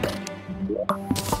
来的。